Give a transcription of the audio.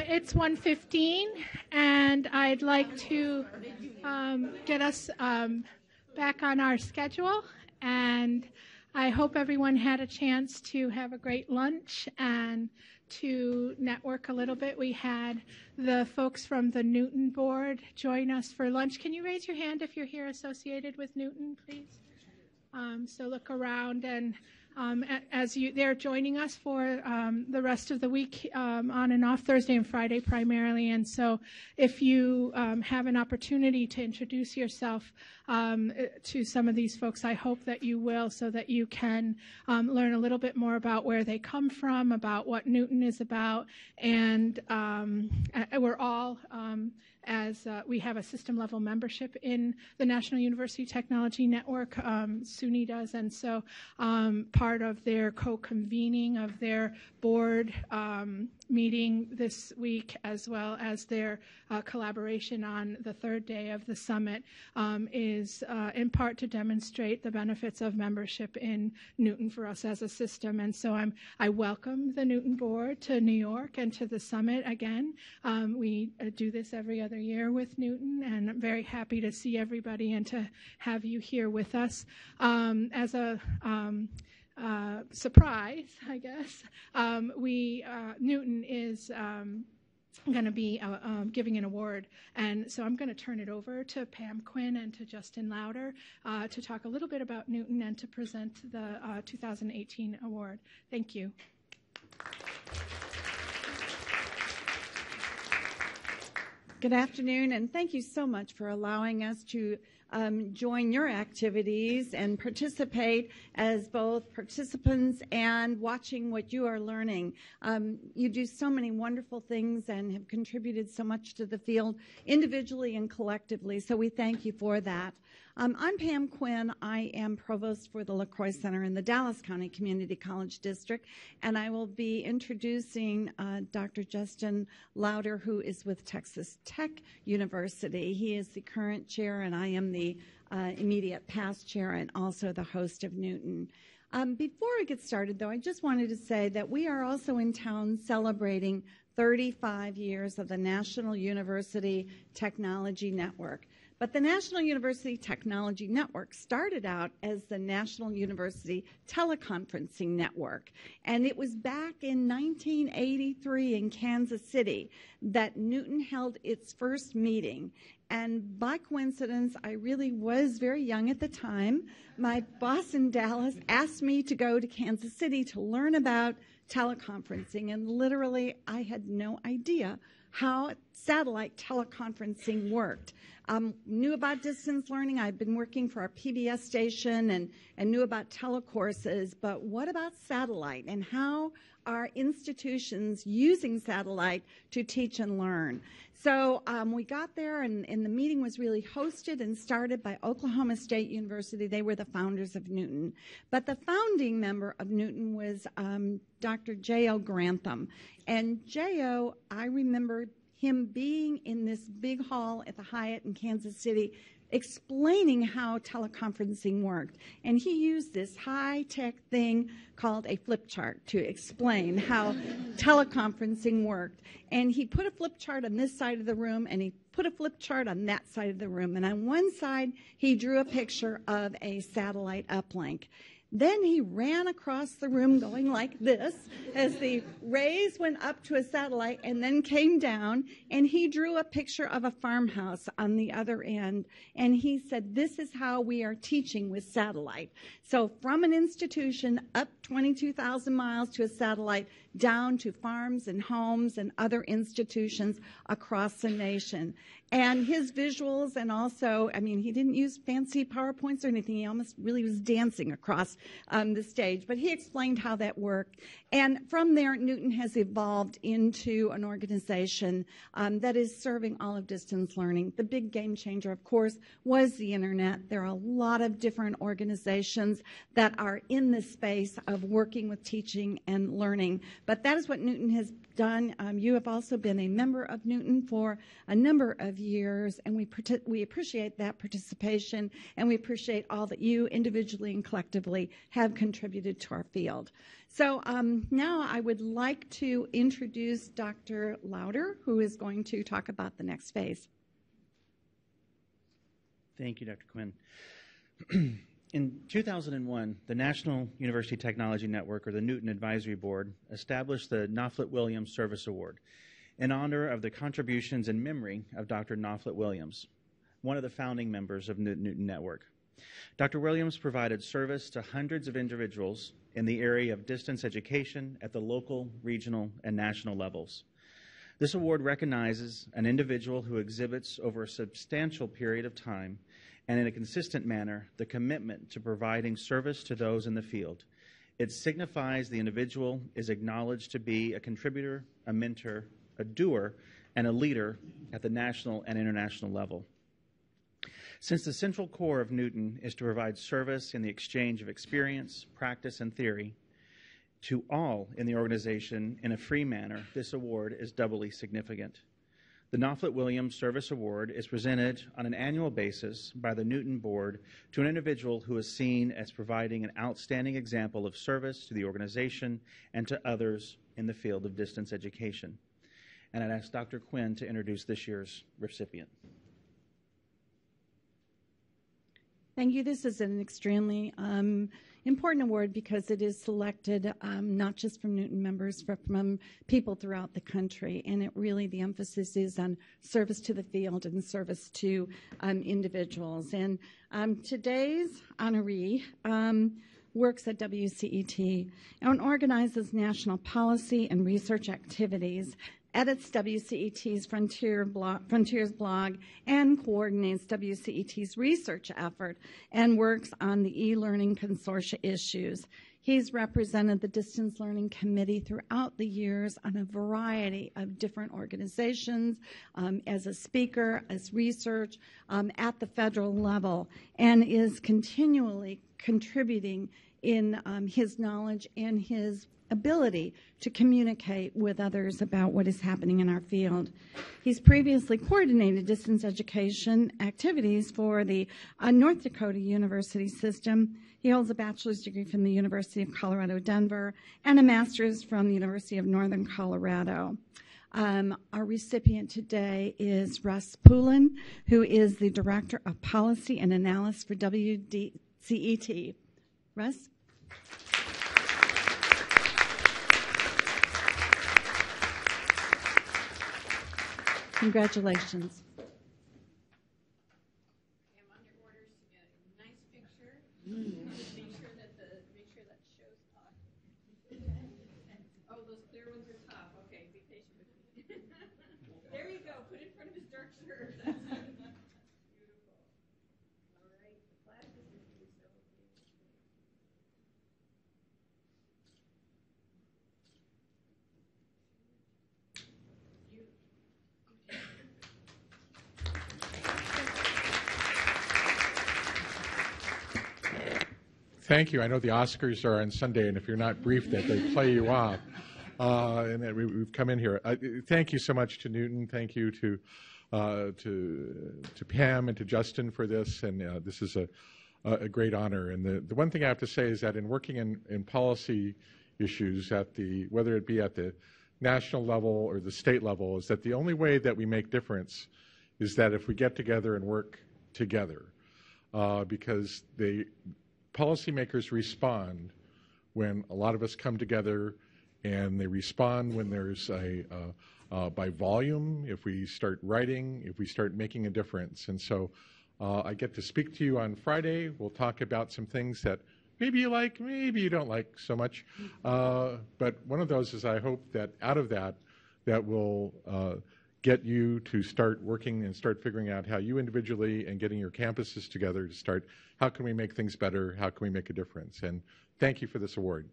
Uh, it's 1:15, and I'd like to um, get us um, back on our schedule. And I hope everyone had a chance to have a great lunch and to network a little bit. We had the folks from the NUTN board join us for lunch. Can you raise your hand if you're here associated with NUTN, please? Um, so look around and um, as you, they're joining us for um, the rest of the week um, on and off Thursday and Friday primarily. And so, if you um, have an opportunity to introduce yourself um, to some of these folks, I hope that you will, so that you can um, learn a little bit more about where they come from, about what NUTN is about, and we're all as uh, we have a system level membership in the National University Technology Network. Um, SUNY does, and so um, part of their co-convening of their board um, meeting this week, as well as their uh, collaboration on the third day of the summit, um, is uh, in part to demonstrate the benefits of membership in NUTN for us as a system. And so I'm, I welcome the NUTN board to New York and to the summit again. Um, we uh, do this every other year with NUTN, and I'm very happy to see everybody and to have you here with us. Um, as a um, uh, surprise, I guess, um, we uh, NUTN is. Um, going to be uh, um, giving an award. And so I'm going to turn it over to Pam Quinn and to Justin Louder uh, to talk a little bit about NUTN and to present the uh, 2018 award. Thank you. Good afternoon, and thank you so much for allowing us to um, join your activities and participate as both participants and watching what you are learning. Um, you do so many wonderful things and have contributed so much to the field individually and collectively, so we thank you for that. Um, I'm Pam Quinn. I am provost for the LeCroy Center in the Dallas County Community College District, and I will be introducing uh, Dr. Justin Louder, who is with Texas Tech University. He is the current chair, and I am the uh, immediate past chair and also the host of NUTN. Um, before I get started, though, I just wanted to say that we are also in town celebrating 35 years of the National University Technology Network. But the National University Technology Network started out as the National University Teleconferencing Network. And it was back in 1983 in Kansas City that NUTN held its first meeting. And by coincidence, I really was very young at the time. My boss in Dallas asked me to go to Kansas City to learn about teleconferencing, and literally, I had no idea how satellite teleconferencing worked. Um, knew about distance learning. I've been working for our PBS station and, and knew about telecourses, but what about satellite and how are institutions using satellite to teach and learn? So um, we got there, and, and, the meeting was really hosted and started by Oklahoma State University. They were the founders of NUTN. But the founding member of NUTN was um, Dr. J.O. Grantham. And J.O., I remember him being in this big hall at the Hyatt in Kansas City explaining how teleconferencing worked. And he used this high tech thing called a flip chart to explain how teleconferencing worked. And he put a flip chart on this side of the room and he put a flip chart on that side of the room. And on one side, he drew a picture of a satellite uplink. Then he ran across the room going like this as the rays went up to a satellite and then came down. And he drew a picture of a farmhouse on the other end. And he said, This is how we are teaching with satellite. So from an institution up 22,000 miles to a satellite, down to farms and homes and other institutions across the nation. And his visuals, and also, I mean, he didn't use fancy PowerPoints or anything. He almost really was dancing across um, the stage. But he explained how that worked. And from there, NUTN has evolved into an organization um, that is serving all of distance learning. The big game changer, of course, was the internet. There are a lot of different organizations that are in the space of working with teaching and learning. But that is what NUTN has done. Um, you have also been a member of NUTN for a number of years, and we we appreciate that participation, and we appreciate all that you individually and collectively have contributed to our field. So um, now I would like to introduce Dr. Louder, who is going to talk about the next phase. Thank you, Dr. Quinn. In 2001, the National University Technology Network, or the NUTN Advisory Board, established the Nofflet Williams Service Award in honor of the contributions and memory of Dr. Nofflet Williams, one of the founding members of NUTN Network. Dr. Williams provided service to hundreds of individuals in the area of distance education at the local, regional, and national levels. This award recognizes an individual who exhibits over a substantial period of time and in a consistent manner the commitment to providing service to those in the field. It signifies the individual is acknowledged to be a contributor, a mentor, a doer, and a leader at the national and international level. Since the central core of NUTN is to provide service in the exchange of experience, practice, and theory to all in the organization in a free manner, this award is doubly significant. The Nofflet Williams Service Award is presented on an annual basis by the NUTN Board to an individual who is seen as providing an outstanding example of service to the organization and to others in the field of distance education. And I'd ask Dr. Quinn to introduce this year's recipient. Thank you. This is an extremely um, important award because it is selected um, not just from NUTN members, but from people throughout the country. And it really, the emphasis is on service to the field and service to um, individuals. And um, today's honoree um, works at WCET and organizes national policy and research activities edits WCET's Frontier Frontiers blog and coordinates WCET's research effort and works on the e-learning consortia issues. He's represented the Distance Learning Committee throughout the years on a variety of different organizations um, as a speaker, as research um, at the federal level, and is continually contributing in um, his knowledge and his ability to communicate with others about what is happening in our field. He's previously coordinated distance education activities for the uh, North Dakota University system. He holds a bachelor's degree from the University of Colorado Denver and a master's from the University of Northern Colorado. Um, our recipient today is Russ Poulin, who is the Director of Policy and Analysis for WCET. Russ? Congratulations. There you go. Put it in front of his dark shirt. That's beautiful. All right. The class is going to be so Thank you. I know the Oscars are on Sunday, and if you're not briefed, that they play you off. Uh, and that we, have come in here. Uh, thank you so much to NUTN. Thank you to uh, to to Pam and to Justin for this. And uh, this is a a great honor. And the, the one thing I have to say is that in working in, in policy issues at the whether it be at the national level or the state level, is that the only way that we make difference is that if we get together and work together, uh, because they policymakers respond when a lot of us come together and they respond when there's a uh, uh, by volume if we start writing if we start making a difference. And so uh, i get to speak to you on friday. We'll talk about some things that maybe you like maybe you don't like so much. Uh, but one of those is i hope that out of that that will uh, get you to start working and start figuring out how you individually and getting your campuses together to start how can we make things better? How can we make a difference? And thank you for this award